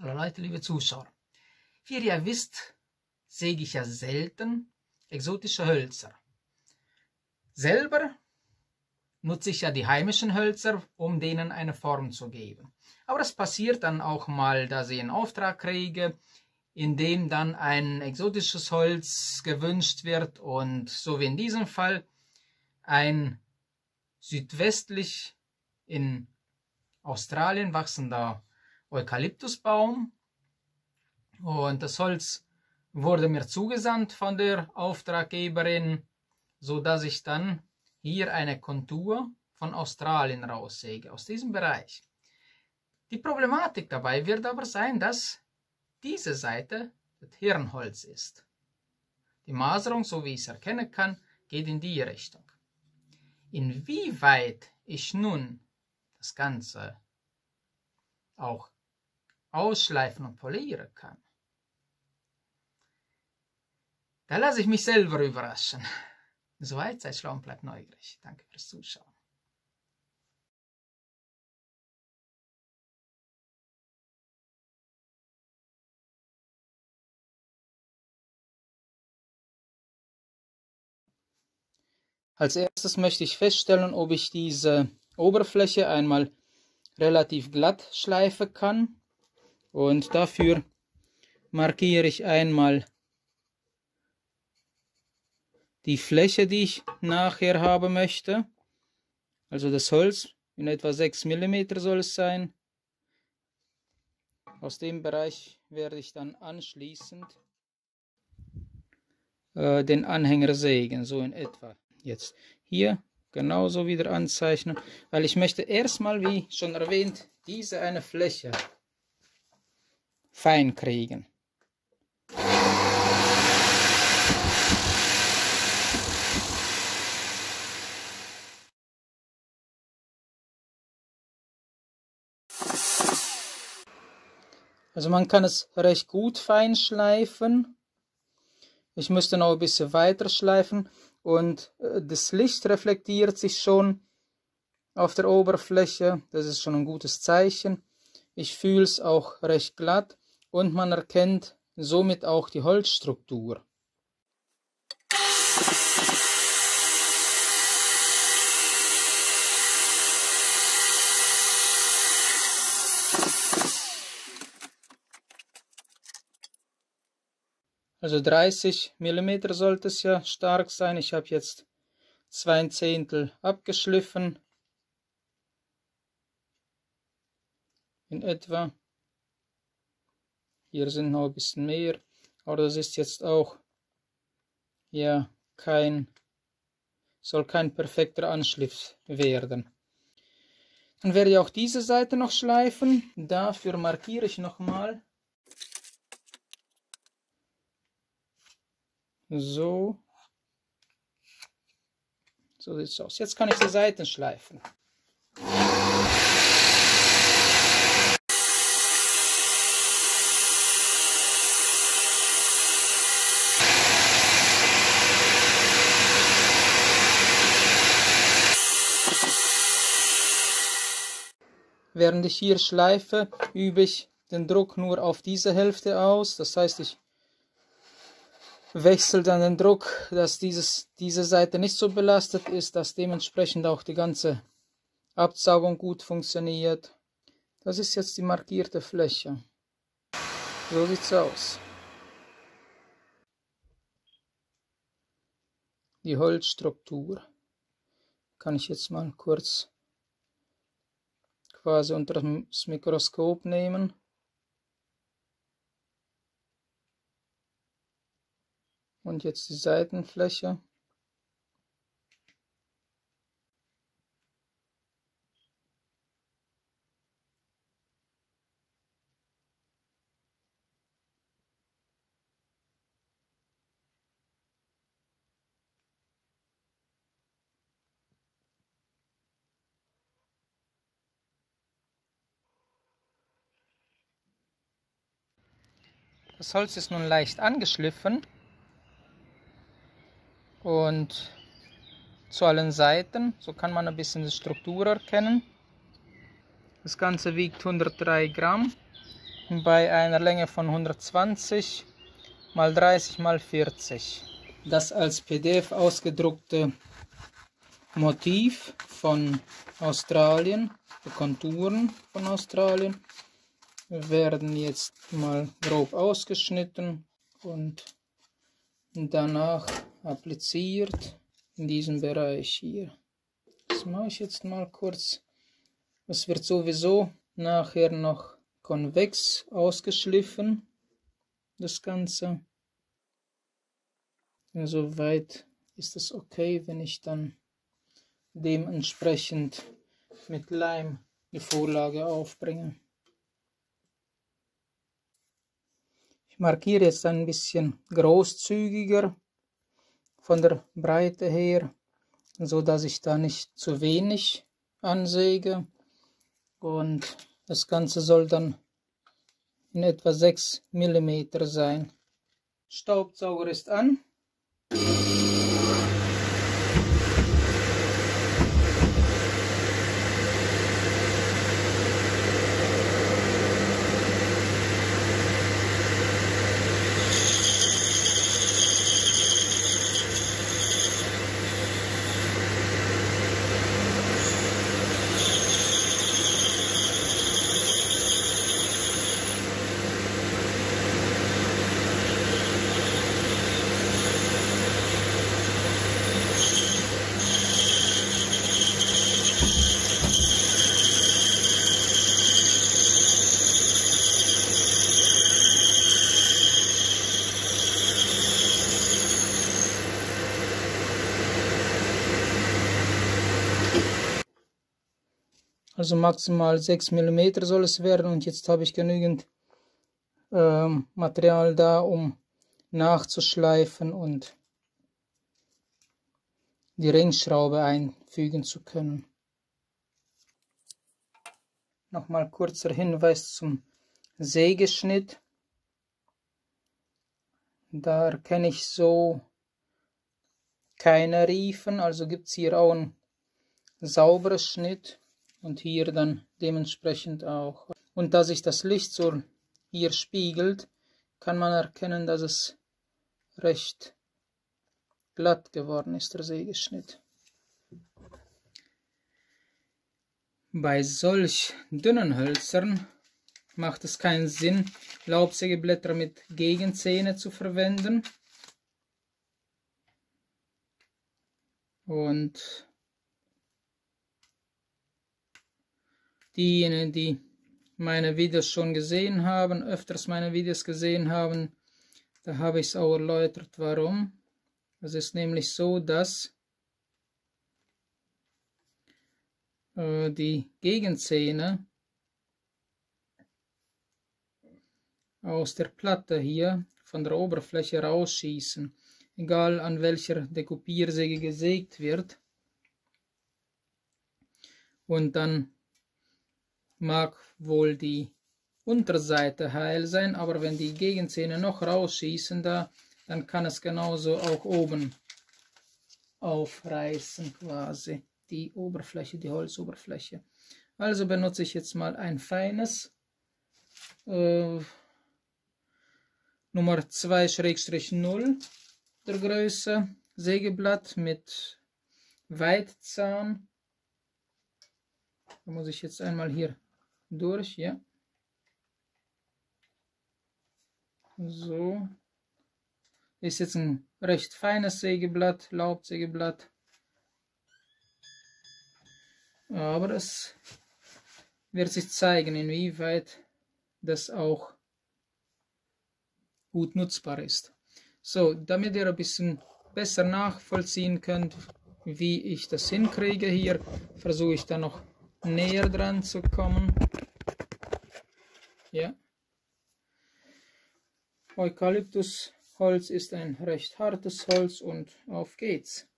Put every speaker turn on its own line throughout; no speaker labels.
Hallo Leute, liebe Zuschauer. Wie ihr ja wisst, säge ich ja selten exotische Hölzer. Selber nutze ich ja die heimischen Hölzer, um denen eine Form zu geben. Aber es passiert dann auch mal, dass ich einen Auftrag kriege, in dem dann ein exotisches Holz gewünscht wird und so wie in diesem Fall ein südwestlich in Australien wachsender Eukalyptusbaum. Und das Holz wurde mir zugesandt von der Auftraggeberin, so dass ich dann hier eine Kontur von Australien raussäge, aus diesem Bereich. Die Problematik dabei wird aber sein, dass diese Seite das Hirnholz ist. Die Maserung, so wie ich es erkennen kann, geht in die Richtung. Inwieweit ich nun das Ganze auch ausschleifen und polieren kann. Da lasse ich mich selber überraschen. Soweit, seid schlau und bleibt neugierig. Danke fürs Zuschauen. Als erstes möchte ich feststellen, ob ich diese Oberfläche einmal relativ glatt schleifen kann. Und dafür markiere ich einmal die Fläche, die ich nachher haben möchte. Also das Holz in etwa 6 mm soll es sein. Aus dem Bereich werde ich dann anschließend äh, den Anhänger sägen, so in etwa. Jetzt hier genauso wieder anzeichnen, weil ich möchte erstmal, wie schon erwähnt, diese eine Fläche fein kriegen. Also man kann es recht gut fein schleifen. Ich müsste noch ein bisschen weiter schleifen und äh, das Licht reflektiert sich schon auf der Oberfläche. Das ist schon ein gutes Zeichen. Ich fühle es auch recht glatt und man erkennt somit auch die Holzstruktur. Also 30 mm sollte es ja stark sein. Ich habe jetzt zwei Zehntel abgeschliffen. In etwa. Hier sind noch ein bisschen mehr, aber das ist jetzt auch ja kein soll kein perfekter Anschliff werden. Dann werde ich auch diese Seite noch schleifen. Dafür markiere ich nochmal. So. So sieht es aus. Jetzt kann ich die Seiten schleifen. Während ich hier schleife, übe ich den Druck nur auf diese Hälfte aus. Das heißt, ich wechsle dann den Druck, dass dieses, diese Seite nicht so belastet ist, dass dementsprechend auch die ganze Absaugung gut funktioniert. Das ist jetzt die markierte Fläche. So sieht's aus. Die Holzstruktur kann ich jetzt mal kurz quasi unter das Mikroskop nehmen. Und jetzt die Seitenfläche. Das Holz ist nun leicht angeschliffen und zu allen Seiten, so kann man ein bisschen die Struktur erkennen. Das Ganze wiegt 103 Gramm bei einer Länge von 120 mal 30 mal 40. Das als PDF ausgedruckte Motiv von Australien, die Konturen von Australien, werden jetzt mal grob ausgeschnitten und danach appliziert in diesem Bereich hier. Das mache ich jetzt mal kurz. Es wird sowieso nachher noch konvex ausgeschliffen, das Ganze. Soweit ist es okay, wenn ich dann dementsprechend mit Leim die Vorlage aufbringe. Ich markiere jetzt ein bisschen großzügiger von der Breite her, so dass ich da nicht zu wenig ansäge und das Ganze soll dann in etwa 6 mm sein. Staubsauger ist an. Also maximal 6 mm soll es werden und jetzt habe ich genügend ähm, Material da, um nachzuschleifen und die Ringschraube einfügen zu können. Nochmal kurzer Hinweis zum Sägeschnitt. Da erkenne ich so keine Riefen, also gibt es hier auch einen sauberen Schnitt und hier dann dementsprechend auch. Und da sich das Licht so hier spiegelt, kann man erkennen, dass es recht glatt geworden ist, der Sägeschnitt. Bei solch dünnen Hölzern macht es keinen Sinn, Laubsägeblätter mit Gegenzähne zu verwenden. Und Diejenigen, die meine Videos schon gesehen haben, öfters meine Videos gesehen haben, da habe ich es auch erläutert, warum. Es ist nämlich so, dass äh, die Gegenzähne aus der Platte hier von der Oberfläche rausschießen, egal an welcher Dekupiersäge gesägt wird. Und dann mag wohl die Unterseite heil sein, aber wenn die Gegenzähne noch rausschießen da, dann kann es genauso auch oben aufreißen quasi, die Oberfläche, die Holzoberfläche. Also benutze ich jetzt mal ein feines äh, Nummer 2-0 der Größe Sägeblatt mit Weitzahn. Da muss ich jetzt einmal hier durch, ja. So. Ist jetzt ein recht feines Sägeblatt, Laubsägeblatt. Aber es wird sich zeigen, inwieweit das auch gut nutzbar ist. So, damit ihr ein bisschen besser nachvollziehen könnt, wie ich das hinkriege hier, versuche ich dann noch näher dran zu kommen. Ja. Eukalyptusholz ist ein recht hartes Holz und auf geht's.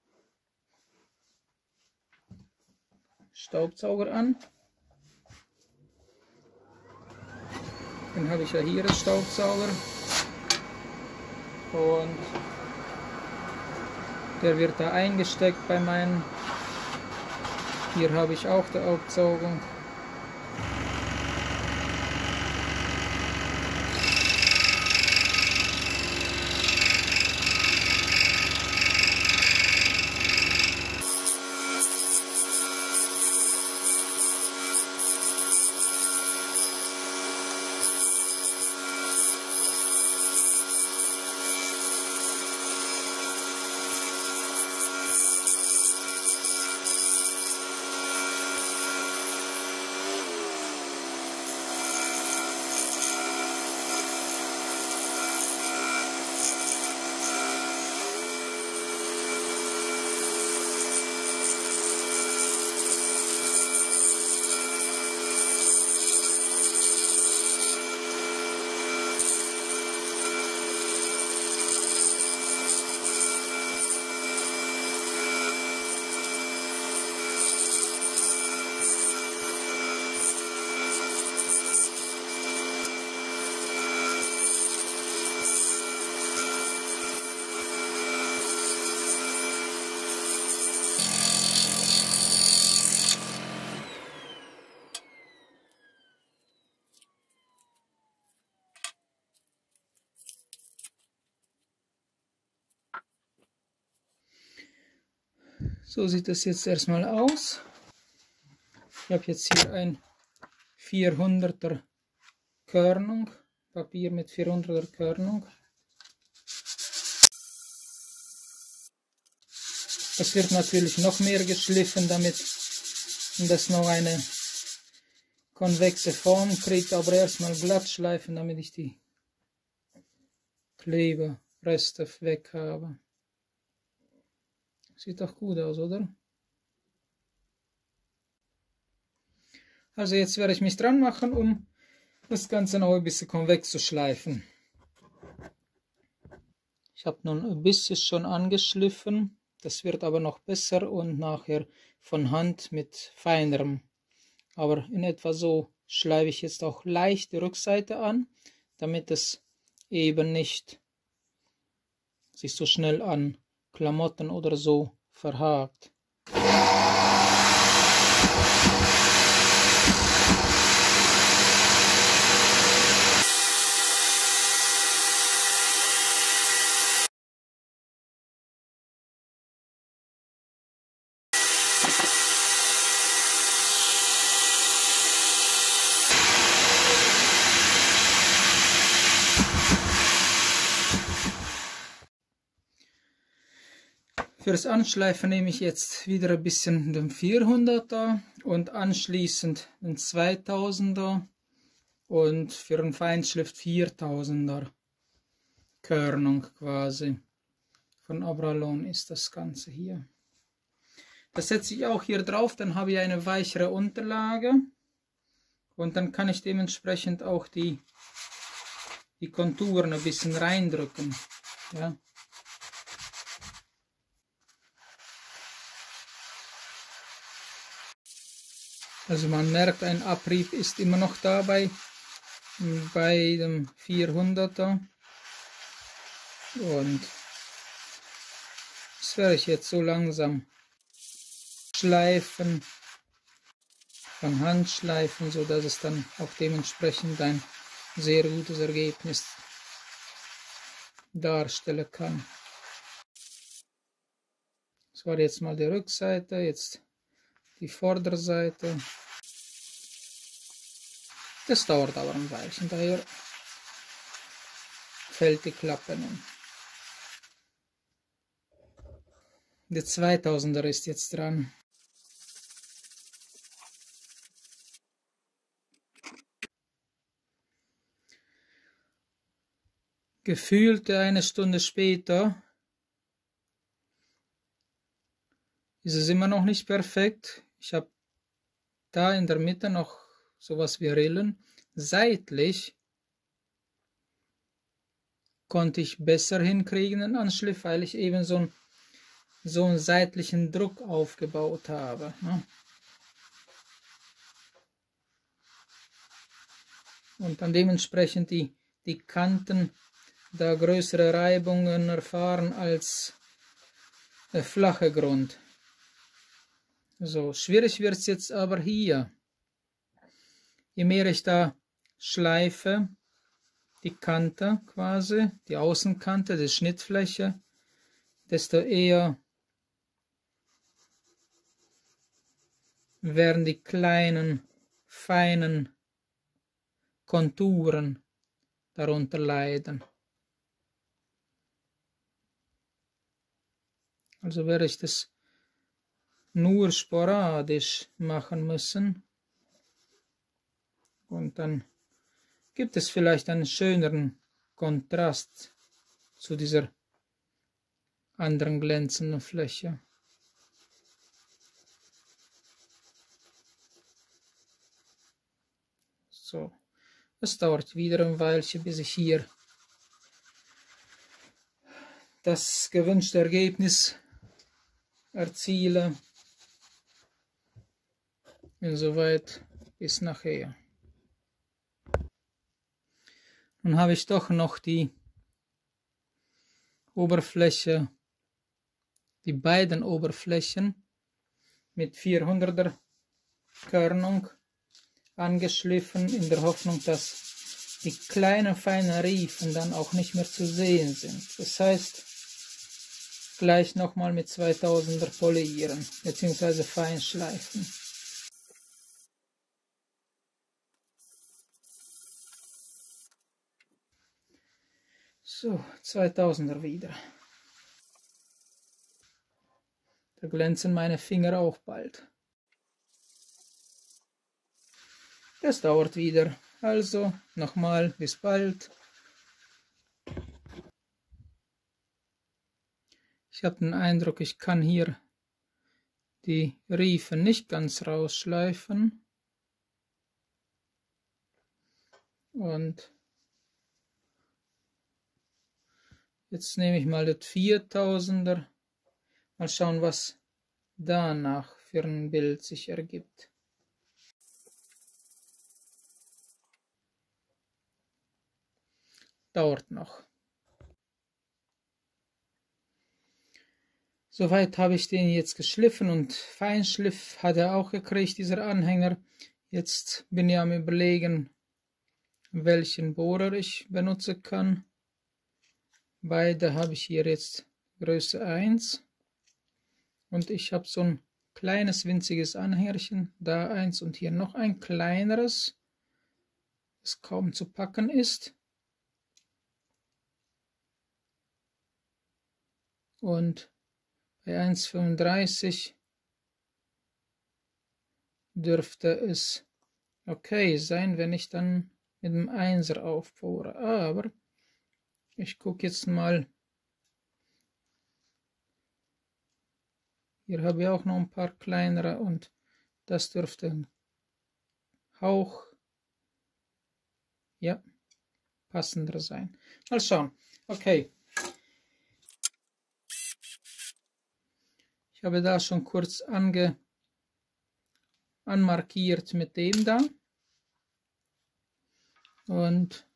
Staubsauger an. Dann habe ich ja hier das Staubsauger. Und der wird da eingesteckt bei meinen hier habe ich auch die Aufsaugung. So sieht das jetzt erstmal aus. Ich habe jetzt hier ein 400er Körnung, Papier mit 400er Körnung. Das wird natürlich noch mehr geschliffen, damit das noch eine konvexe Form kriegt, aber erstmal glatt schleifen, damit ich die Kleberreste weg habe. Sieht doch gut aus, oder? Also jetzt werde ich mich dran machen, um das Ganze noch ein bisschen konvex zu schleifen. Ich habe nun ein bisschen schon angeschliffen. Das wird aber noch besser und nachher von Hand mit feinerem. Aber in etwa so schleife ich jetzt auch leicht die Rückseite an, damit es eben nicht sich so schnell an Klamotten oder so verhakt. Für das Anschleifen nehme ich jetzt wieder ein bisschen den 400er und anschließend den 2000er und für den Feinschliff 4000er Körnung quasi. Von Abralon ist das Ganze hier. Das setze ich auch hier drauf, dann habe ich eine weichere Unterlage und dann kann ich dementsprechend auch die, die Konturen ein bisschen reindrücken. Ja. Also man merkt, ein Abrieb ist immer noch dabei bei dem 400er. Und das werde ich jetzt so langsam schleifen, von Hand schleifen, so dass es dann auch dementsprechend ein sehr gutes Ergebnis darstellen kann. Das war jetzt mal die Rückseite, jetzt die Vorderseite. Das dauert aber ein Weilchen, daher fällt die Klappe nun. Der 2000er ist jetzt dran. Gefühlt eine Stunde später ist es immer noch nicht perfekt. Ich habe da in der Mitte noch sowas wie Rillen. Seitlich konnte ich besser hinkriegen den Anschliff, weil ich eben so, ein, so einen seitlichen Druck aufgebaut habe. Ne? Und dann dementsprechend die, die Kanten da größere Reibungen erfahren als der flache Grund. So, schwierig wird es jetzt aber hier. Je mehr ich da schleife, die Kante quasi, die Außenkante, die Schnittfläche, desto eher werden die kleinen, feinen Konturen darunter leiden. Also werde ich das nur sporadisch machen müssen. Und dann gibt es vielleicht einen schöneren Kontrast zu dieser anderen glänzenden Fläche. So, es dauert wieder ein Weilchen, bis ich hier das gewünschte Ergebnis erziele. Insoweit bis nachher. Nun habe ich doch noch die Oberfläche, die beiden Oberflächen mit 400er Körnung angeschliffen, in der Hoffnung, dass die kleinen feinen Riefen dann auch nicht mehr zu sehen sind. Das heißt, gleich nochmal mit 2000er polieren bzw. feinschleifen. So, 2000er wieder. Da glänzen meine Finger auch bald. Das dauert wieder. Also nochmal, bis bald. Ich habe den Eindruck, ich kann hier die Riefen nicht ganz rausschleifen. Und jetzt nehme ich mal das 4000er. Mal schauen, was danach für ein Bild sich ergibt. Dauert noch. Soweit habe ich den jetzt geschliffen und Feinschliff hat er auch gekriegt, dieser Anhänger. Jetzt bin ich am überlegen, welchen Bohrer ich benutzen kann. Beide habe ich hier jetzt Größe 1 und ich habe so ein kleines winziges Anhängerchen, da eins und hier noch ein kleineres, das kaum zu packen ist. Und bei 1,35 dürfte es okay sein, wenn ich dann mit dem Einser aufbohre. Aber ich gucke jetzt mal. Hier habe ich auch noch ein paar kleinere und das dürfte ein Hauch, ja, passender sein. Mal schauen. Okay. Ich habe da schon kurz ange, anmarkiert mit dem da. Und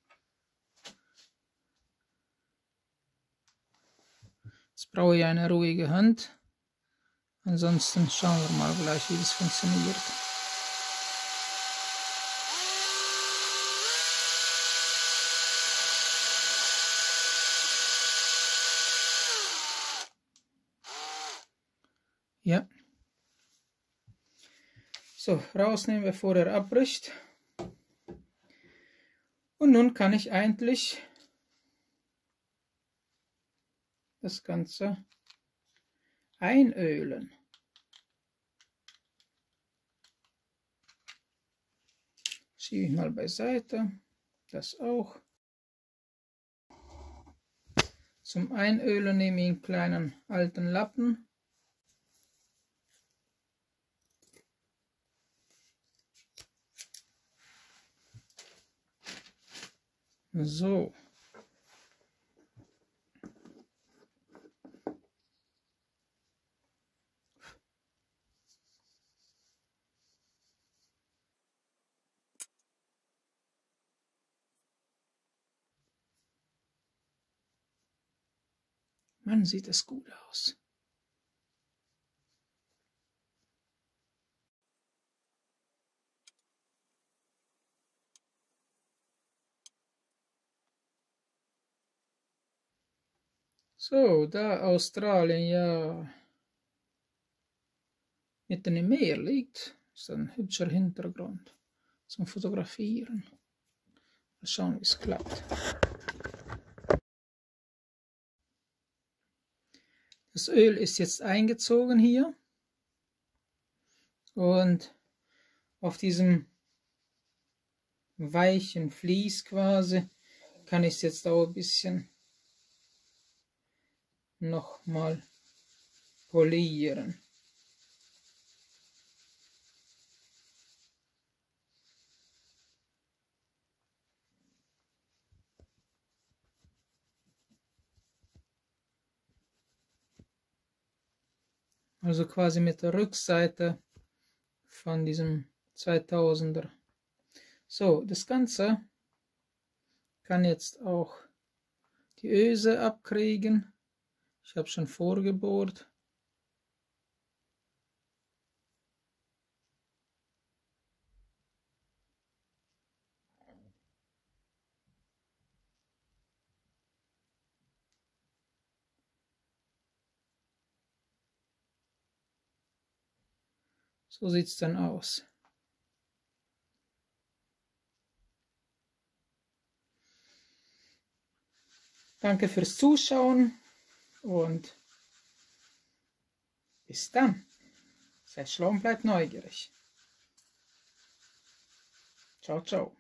jetzt brauche ich eine ruhige Hand. Ansonsten schauen wir mal gleich, wie das funktioniert. Ja. So, rausnehmen, bevor er abbricht. Und nun kann ich eigentlich das Ganze einölen. Schiebe ich mal beiseite. Das auch. Zum Einölen nehme ich einen kleinen alten Lappen So. Mann, sieht es gut aus. So, da Australien ja mitten im Meer liegt, ist ein hübscher Hintergrund zum Fotografieren. Mal schauen, wie es klappt. Das Öl ist jetzt eingezogen hier und auf diesem weichen Vlies quasi kann ich es jetzt auch ein bisschen nochmal polieren. Also quasi mit der Rückseite von diesem 2000er. So, das Ganze kann jetzt auch die Öse abkriegen. Ich habe schon vorgebohrt. So sieht es dann aus. Danke fürs Zuschauen und bis dann. Seid schlau und bleibt neugierig. Ciao, ciao.